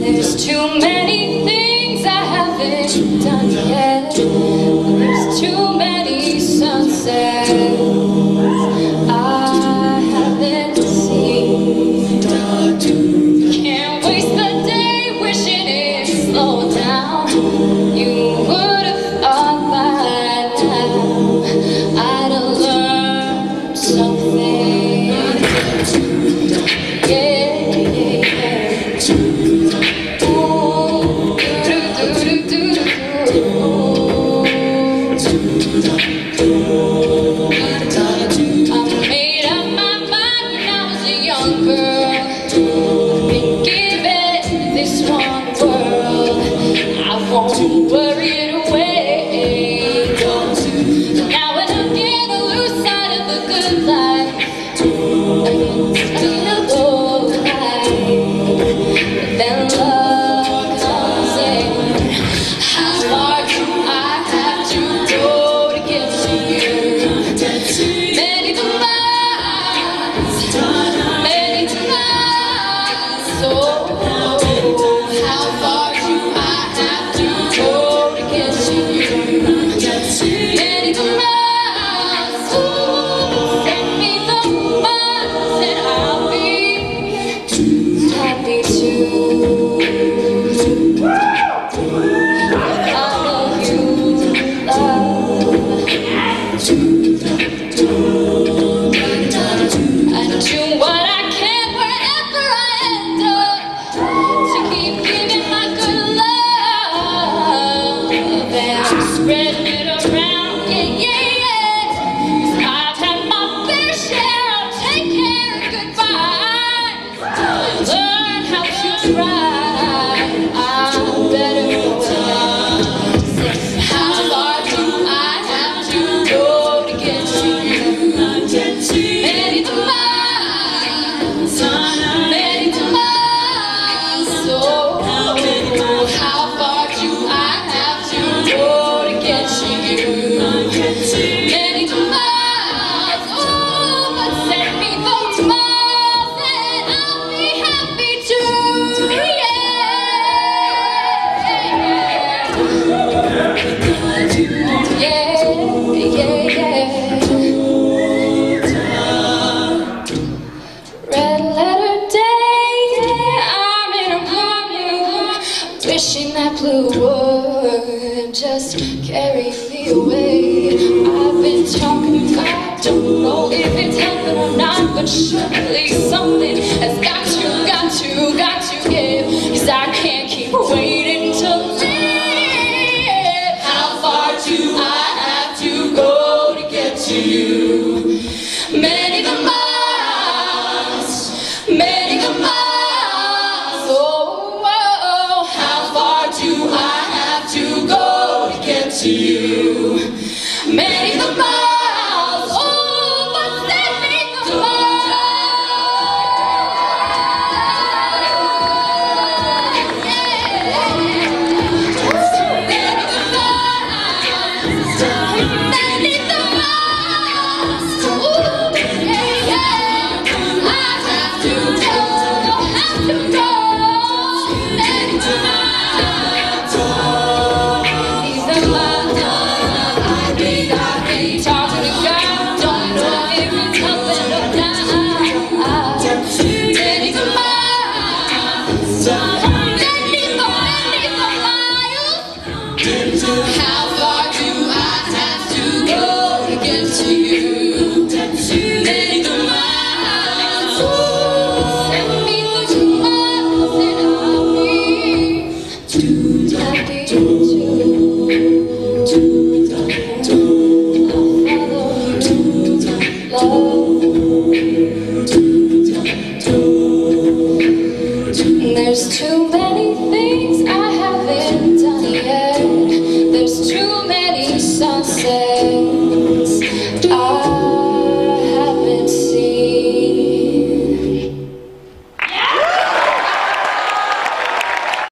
There's too many things I haven't done. worry it away. Would just carry me away. I've been talking, I don't know if it's heaven or not, but surely something has got there's two